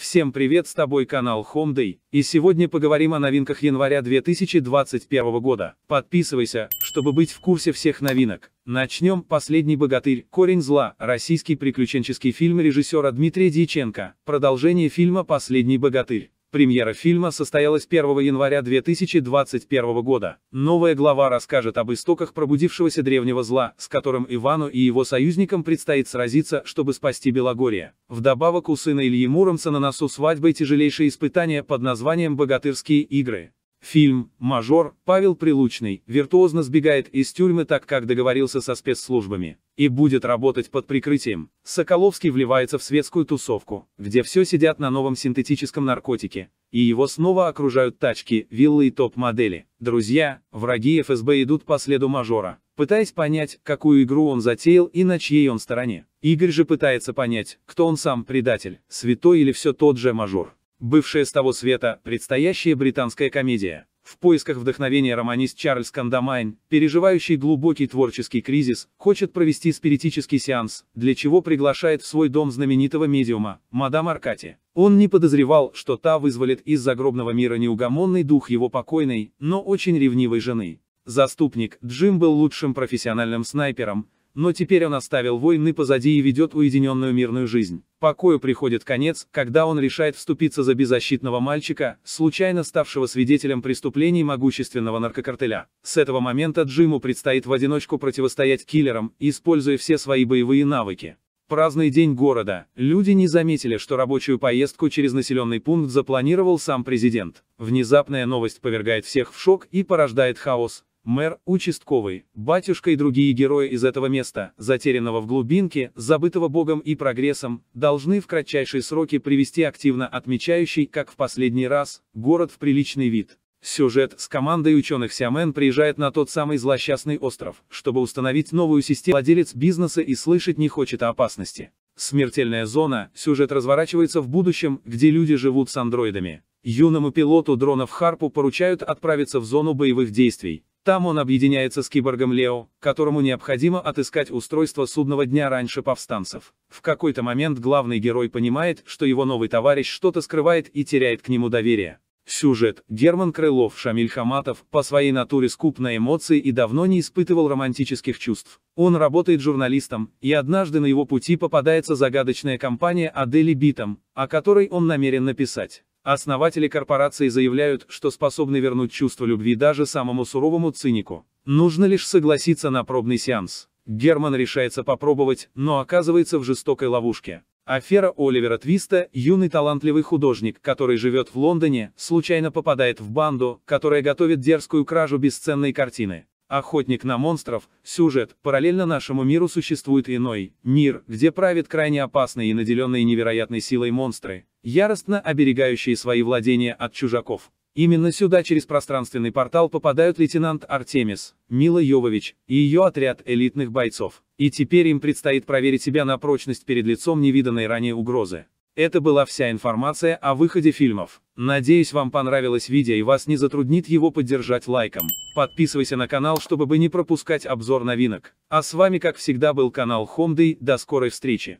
Всем привет, с тобой канал Home и сегодня поговорим о новинках января 2021 года. Подписывайся, чтобы быть в курсе всех новинок. Начнем «Последний богатырь. Корень зла» российский приключенческий фильм режиссера Дмитрия Дьяченко. Продолжение фильма «Последний богатырь». Премьера фильма состоялась 1 января 2021 года. Новая глава расскажет об истоках пробудившегося древнего зла, с которым Ивану и его союзникам предстоит сразиться, чтобы спасти Белогорье. Вдобавок у сына Ильи Муромца на носу свадьбы тяжелейшие испытания под названием «Богатырские игры». Фильм «Мажор» Павел Прилучный виртуозно сбегает из тюрьмы так, как договорился со спецслужбами, и будет работать под прикрытием. Соколовский вливается в светскую тусовку, где все сидят на новом синтетическом наркотике, и его снова окружают тачки, виллы и топ-модели. Друзья, враги ФСБ идут по следу Мажора, пытаясь понять, какую игру он затеял и на чьей он стороне. Игорь же пытается понять, кто он сам, предатель, святой или все тот же Мажор. Бывшая с того света, предстоящая британская комедия. В поисках вдохновения романист Чарльз Кандамайн, переживающий глубокий творческий кризис, хочет провести спиритический сеанс, для чего приглашает в свой дом знаменитого медиума, мадам Аркати. Он не подозревал, что та вызволит из загробного мира неугомонный дух его покойной, но очень ревнивой жены. Заступник, Джим был лучшим профессиональным снайпером, но теперь он оставил войны позади и ведет уединенную мирную жизнь. Покою приходит конец, когда он решает вступиться за беззащитного мальчика, случайно ставшего свидетелем преступлений могущественного наркокартеля. С этого момента Джиму предстоит в одиночку противостоять киллерам, используя все свои боевые навыки. Праздный день города. Люди не заметили, что рабочую поездку через населенный пункт запланировал сам президент. Внезапная новость повергает всех в шок и порождает хаос. Мэр, участковый, батюшка и другие герои из этого места, затерянного в глубинке, забытого Богом и прогрессом, должны в кратчайшие сроки привести активно отмечающий, как в последний раз, город в приличный вид. Сюжет с командой ученых Сиамен приезжает на тот самый злосчастный остров, чтобы установить новую систему. Владелец бизнеса и слышать не хочет о опасности. Смертельная зона, сюжет разворачивается в будущем, где люди живут с андроидами. Юному пилоту дронов Харпу поручают отправиться в зону боевых действий, там он объединяется с киборгом Лео, которому необходимо отыскать устройство судного дня раньше повстанцев. В какой-то момент главный герой понимает, что его новый товарищ что-то скрывает и теряет к нему доверие. Сюжет. Герман Крылов, Шамиль Хаматов, по своей натуре скуп на эмоции и давно не испытывал романтических чувств. Он работает журналистом, и однажды на его пути попадается загадочная компания Адели Битом, о которой он намерен написать. Основатели корпорации заявляют, что способны вернуть чувство любви даже самому суровому цинику. Нужно лишь согласиться на пробный сеанс. Герман решается попробовать, но оказывается в жестокой ловушке. Афера Оливера Твиста, юный талантливый художник, который живет в Лондоне, случайно попадает в банду, которая готовит дерзкую кражу бесценной картины. Охотник на монстров, сюжет, параллельно нашему миру существует иной, мир, где правит крайне опасные и наделенные невероятной силой монстры, яростно оберегающие свои владения от чужаков. Именно сюда через пространственный портал попадают лейтенант Артемис, Мила Йовович, и ее отряд элитных бойцов. И теперь им предстоит проверить себя на прочность перед лицом невиданной ранее угрозы. Это была вся информация о выходе фильмов. Надеюсь вам понравилось видео и вас не затруднит его поддержать лайком. Подписывайся на канал, чтобы не пропускать обзор новинок. А с вами как всегда был канал Хомдей, до скорой встречи.